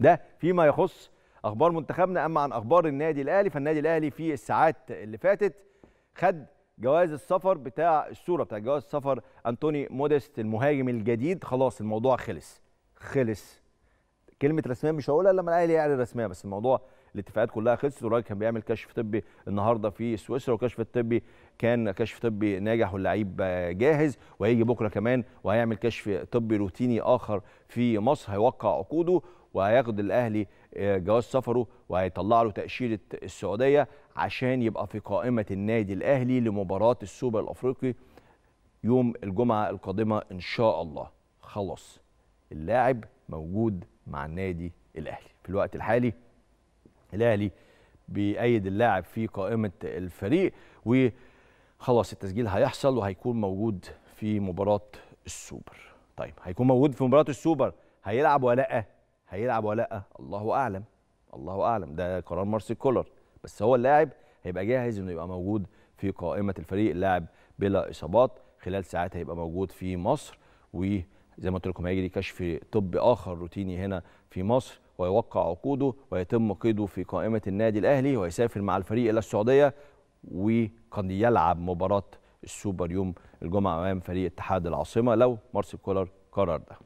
ده فيما يخص أخبار منتخبنا. أما عن أخبار النادي الأهلي فالنادي الأهلي في الساعات اللي فاتت خد جواز السفر بتاع الصورة بتاع جواز السفر أنتوني موديست المهاجم الجديد. خلاص الموضوع خلص خلص. كلمة رسمية مش هقولها لما الأهلي يعلن رسمية بس الموضوع الاتفاقات كلها خلصت والراجل كان بيعمل كشف طبي النهارده في سويسرا والكشف الطبي كان كشف طبي ناجح واللعيب جاهز وهيجي بكره كمان وهيعمل كشف طبي روتيني آخر في مصر هيوقع عقوده وهياخد الأهلي جواز سفره وهيطلع له تأشيرة السعودية عشان يبقى في قائمة النادي الأهلي لمباراة السوبر الأفريقي يوم الجمعة القادمة إن شاء الله. خلاص اللاعب موجود مع النادي الأهلي. في الوقت الحالي الاهلي بيأيد اللاعب في قائمة الفريق. وخلاص التسجيل هيحصل وهيكون موجود في مباراة السوبر. طيب هيكون موجود في مباراة السوبر. هيلعب ولا لا؟ هيلعب ولا لا؟ الله أعلم. الله أعلم. ده قرار مارسيل كولر. بس هو اللاعب هيبقى جاهز إنه يبقى موجود في قائمة الفريق. اللاعب بلا إصابات. خلال ساعات هيبقى موجود في مصر. وزي ما قلت لكم هيجري كشف طبي آخر روتيني هنا في مصر ويوقع عقوده ويتم قيده في قائمة النادي الأهلي ويسافر مع الفريق إلى السعودية وقد يلعب مباراة السوبر يوم الجمعة أمام فريق اتحاد العاصمة لو مارسيل كولر قرر ده.